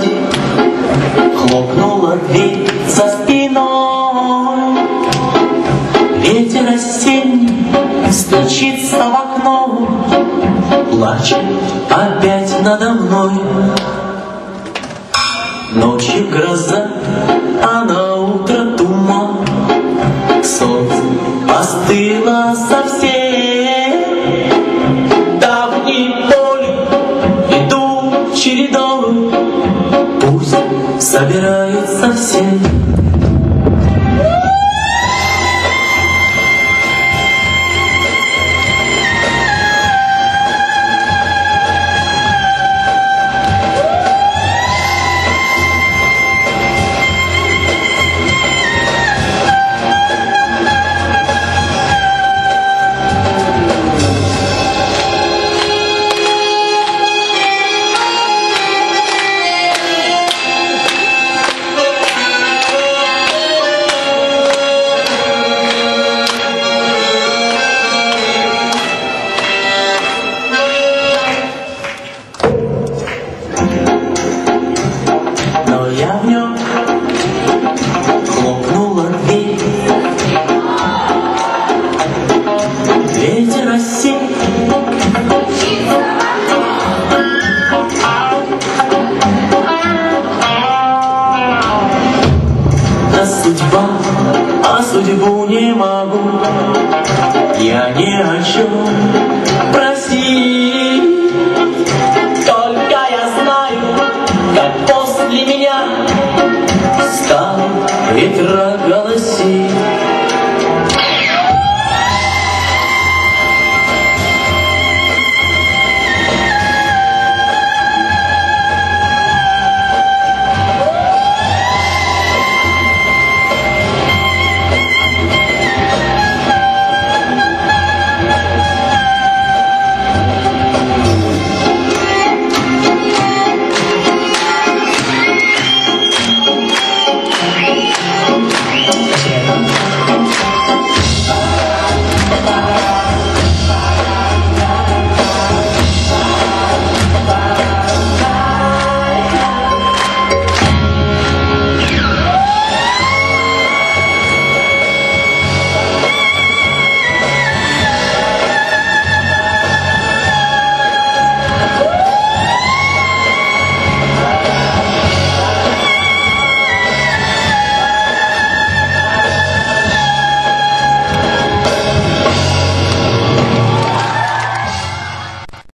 позади Хлопнула дверь за спиной. Ветер осенний стучится в окно. Плачет опять надо мной. Ночью гроза, а Пусть собирается Ветер осень. Да судьба, а судьбу не могу Я о чем просить Только я знаю, как после меня Стал ветра голосить